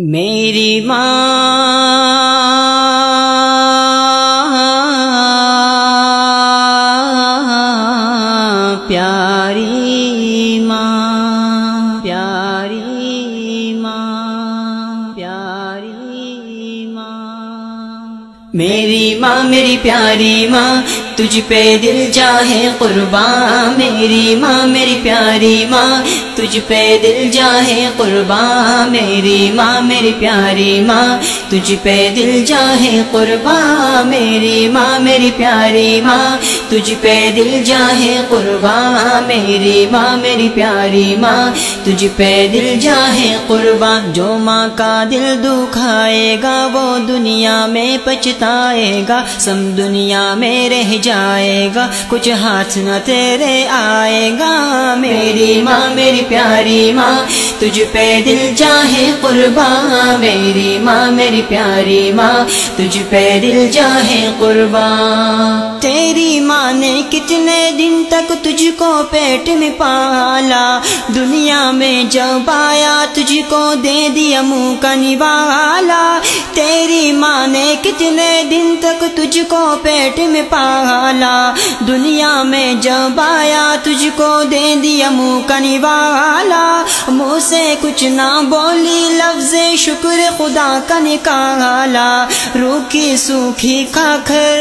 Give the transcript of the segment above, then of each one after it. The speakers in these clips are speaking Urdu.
میری ماں، پیاری ماں پیاری ماں پیاری ماں۔ میری ماں، میری پیاری ماں، تجھ پہ دل جاہے قربان میری ماں، میری پیاری ماں تجھ پہ دل جاہے قربان میری ماں، میری پیاری ماں۔ تجھ پہ دل جاہے قربان میری ماں، میری پیاری ماں۔ تجھ پہ دل جاہے قربان، میری ماں، میری پیاری ماں۔ تجھ پہ دل جاہے قربان، جو ماں کا دل دکھائے گا، وہ دنیا میں پچھتائے گا۔ سم دنیا میں رہ جائے گا، کچھ ہاتھ نہ تیرے آئے گا۔ میری ماں، میری پیاری ماں تجھ پہ دل جاہے قربان، میری ماں، میری پیاری ماں، تجھ پہ دل جاہے قربان۔ تیری ماں نے کتنے دن تک تجھ کو پیٹ میں پالا، دنیا میں جب آیا تجھ کو دے دیا منہ کا نوالا۔ تیری ماں نے کتنے دن تک تجھ کو پیٹ میں پالا، دنیا میں جب آیا تجھ کو دے دیا منہ کا نوالا۔ منہ سے کچھ نہ بولی، لفظ شکر خدا کا نکالا۔ روکی سوکھی کھا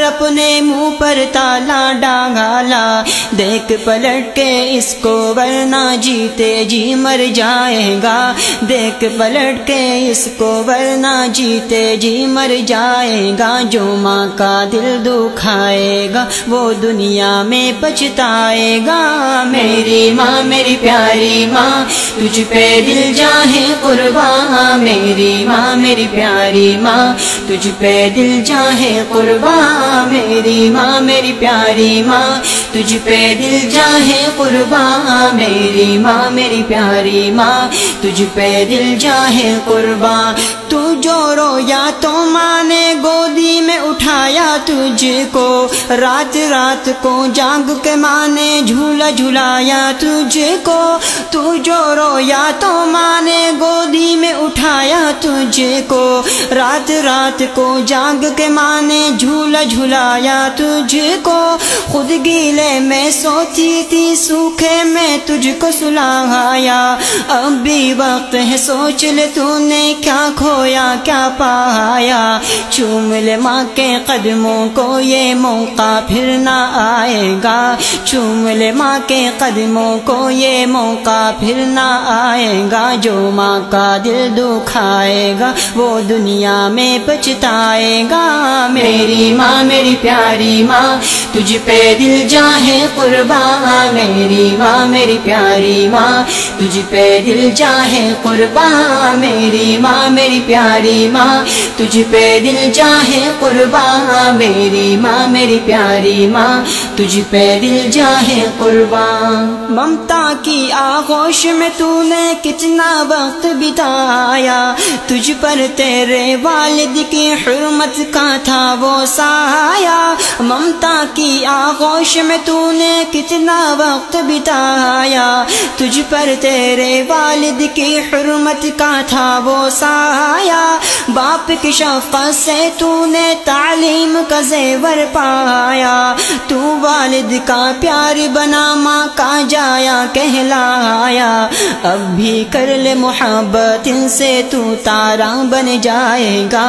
اپنے منہ پر تالا ڈاگالا دیکھ پلٹ کے اس کو ورنہ جیتے جی مر جائے گا۔ دیکھ پلٹ کے اس کو ورنہ جیتے جی مر جائے گا۔ جو ماں کا دل دکھائے گا، وہ دنیا میں پچھتائے گا۔ میری ماں، میری پیاری ماں، تجھ پہ دل جاہے قرباں، میری ماں، میری پیاری ماں۔ تجھ پہ دل جاہے قرباں، میری ماں، میری پیاری ماں۔ تجھ پہ دل جاہے قرباں، میری ماں، میری پیاری ماں۔ تجھ پہ دل جاہے قرباں تو جو رویا تو ماں نے گودی میں اٹھایا تجھ کو۔ رات رات کو جاگ کے ماں نے جھولا جھلایا تجھ کو۔ تو جو رویا تو ماں نے گودی میں اٹھایا تجھ کو۔ رات رات کو جاگ کے ماں نے جھولا جھلایا تجھ کو۔ خود گیلے میں سوتی تھی، سوکھے میں تجھ کو سلایا۔ اب بھی وقت ہے، سوچ لے تو نے کیا کھویا کیا پایا۔ چوم لے ماں کے قدموں کو یہ موقع پھر نہ آئے گا۔ چوم لے ماں کے قدموں کو یہ موقع پھر نہ آئے گا۔ جو ماں کا دل دکھائے گا، وہ دنیا میں پچھتائے گا۔ میری ماں، میری پیاری ماں، تجھ پہ دل جاہے قربان۔ میری ماں، میری پیاری ماں، تجھ پہ دل جاہے قربان۔ میری ماں، میری پیاری ماں، تجھ پہ دل جاہے قربان میری ماں، میری پیاری ماں، تجھ پہ دل جاہے قربان ممتا کی آغوش میں تو نے کتنا وقت بتایا، تجھ پر تیرے والد کی حرمت کا تھا وہ سایا ممتا کی آغوش میں تو نے کتنا وقت بتایا، تجھ پر تیرے والد کی حرمت کا تھا وہ سایا باپ کی شفقت سے تو نے تعلیم کا زیور پایا تو والد کا پیار بنا ماں کا جایا کہلایا اب بھی کر لے محبت ان سے تو تارا بن جائے گا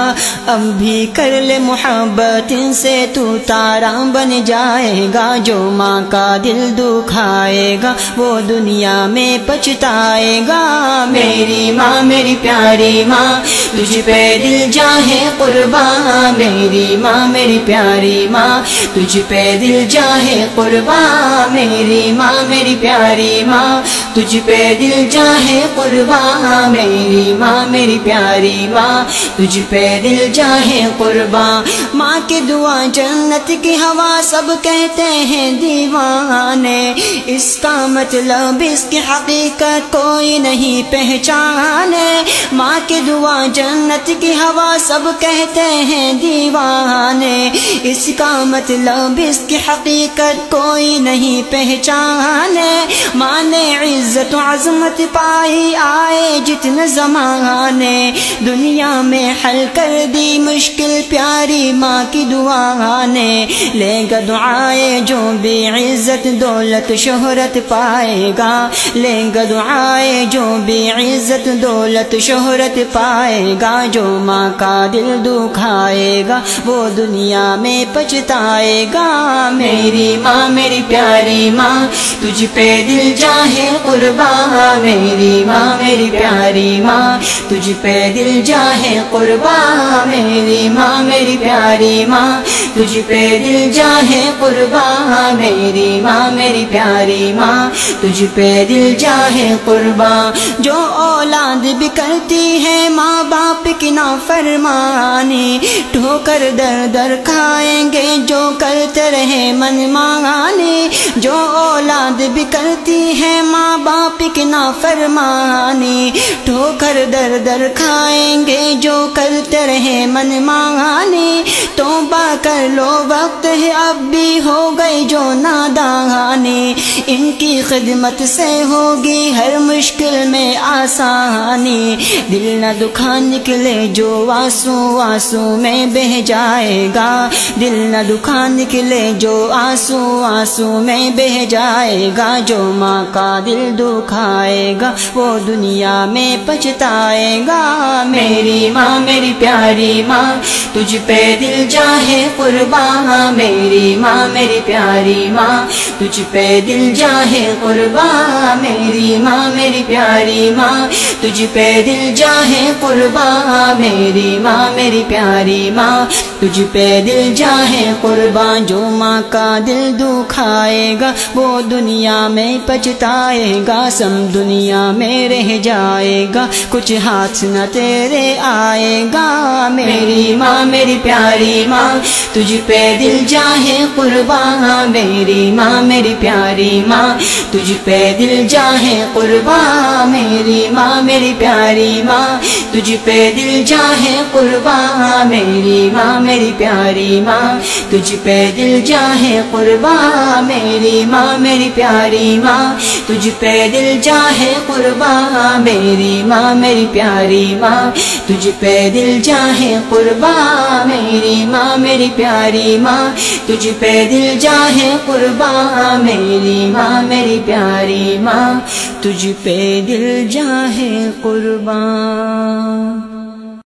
اب بھی کر لے محبت ان سے تو تارا بن جائے گا جو ماں کا دل دکھائے گا وہ دنیا میں پچھتائے گا میری ماں میری پیاری ماں تجھ پہ دل جاہے قربان، میری ماں، میری پیاری ماں۔ تجھ پہ دل جاہے قربان، میری ماں، میری پیاری ماں۔ تجھ پہ دل جاہے قربان، میری ماں، میری پیاری ماں۔ تجھ پہ دل جاہے قربان۔ ماں کی دعا جنت کی ہوا سب کہتے ہیں دیوانے۔ اس کا مطلب اس کی حقیقت کوئی نہیں پہچانے۔ ماں کی دعا جنت کی ہوا سب کہتے ہیں دیوانے۔ اس کا مطلب اس کی حقیقت کوئی نہیں پہچانے۔ ماں نے عزت و عظمت پائی آئے جتنے زمانے۔ دنیا میں حل کر دی مشکل پیاری ماں کی دعا نے لے گا دعائے جو بھی عزت، دولت، شہرت پائے گا۔ لے گا دعائے جو بھی عزت، دولت، شہرت پائے گا جو ماں کا دل دکھائے گا، وہ دنیا میں پچھتائے گا۔ میری ماں، میری پیاری ماں، تجھ پہ دل جاہے قربان۔ میری ماں، میری پیاری ماں، تجھ پہ دل جاہے قربان۔ میری ماں، میری پیاری ماں، تجھ پہ دل جاہے قربان۔ میری ماں، میری پیاری ماں، تجھ پہ دل جاہے قربان۔ جو اولاد بھی کرتی ہے ماں باپ کی نا فرمانی ٹھوکر در در کھائیں گے جو کرتے رہے من مانگانی جو اولاد بھی کرتی ہے ماں باپ کی نا فرمانی ٹھوکر در در کھائیں گے جو کرتے رہے من مانگانی تو کر لو وقت ہے، اب بھی ہو گئی جو نادانی ان کی خدمت سے ہوگی ہر مشکل میں آسانی۔ دل نہ دکھا نکلے جو آنسو آنسو میں بہ جائے گا۔ دل نہ دکھا نکلے جو آنسو آنسو میں بہ جائے گا۔ جو ماں کا دل دکھائے گا، وہ دنیا میں پچھتائے گا۔ میری ماں، میری پیاری ماں، تجھ پہ دل جاہے قربان میری ماں، میری پیاری ماں، تجھ پہ دل جاہے قربان میری ماں، میری پیاری ماں، تجھ پہ دل جاہے قربان میری ماں، میری پیاری ماں، تجھ پہ دل جاہے قربان جو ماں کا دل دکھائے گا، وہ دنیا میں پچھتائے گا، سم دنیا میں رہ جائے گا، کچھ ہاتھ نہ تیرے آئے گا، میری ماں، میری پیاری ماں تجھ پہ دل جاہے قربان میری ماں، میری پیاری ماں۔ تجھ پہ دل جاہے قربان میری ماں، میری پیاری ماں۔ تجھ پہ دل جاہے قربان میری ماں، میری پیاری ماں۔ تجھ پہ دل جاہے قربان میری ماں، میری پیاری ماں۔ تجھ پہ دل جاہے قربان میری ماں، میری پیاری ماں۔ تجھ پہ دل جاہے قربان میری ماں، میری پیاری ماں، تجھ پہ دل جاہے قربان میری ماں، میری پیاری ماں، تجھ پہ دل جاہے قربان